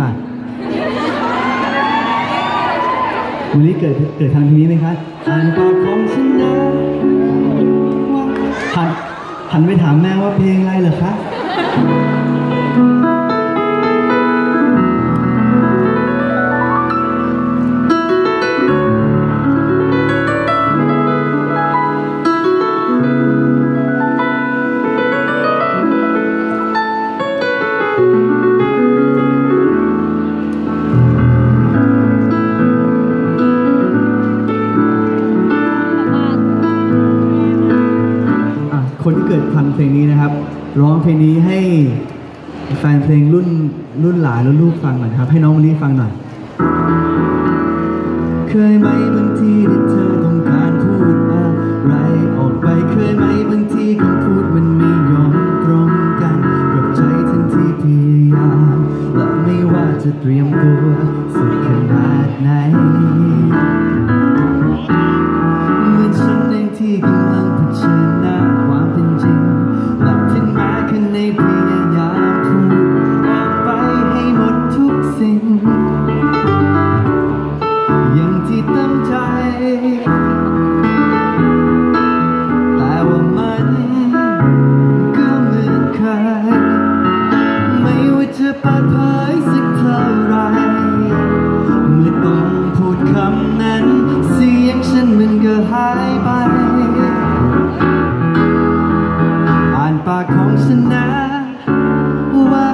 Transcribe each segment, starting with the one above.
ค่ะ วันนี้เกิดเกิดทางนี้ไหมคะอ่านปากของฉันนะหันหันไปถามแม่ว่าเพลงอะไรเหรอคะ คนที่เกิดทันเพลงนี้นะครับ ร้องเพลงนี้ให้แฟนเพลงรุ่นรุ่นหลานรุ่นลูกฟังหน่อยครับ ให้น้องวันนี้ฟังหน่อย เคยไหมบางทีที่เธอต้องการพูดอะไรออกไปเคยไหมบางทีคำพูดมันไม่ยอมตรงกันกับใจทั้งที่พยายามและไม่ว่าจะเตรียมตัวสุดขนาดไหน เปิดเผยสักเท่าไร เมื่อต้องพูดคำนั้น เสียงฉันมันก็หายไป อ่านปากของฉันนะว่า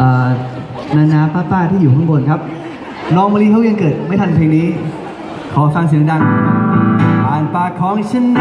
อ่อนานาป้าป้าที่อยู่ข้างบนครับ น้องมะลิเขายังเกิดไม่ทันเพลงนี้ ขอฟังเสียงดัง อ่านปากของฉันนะ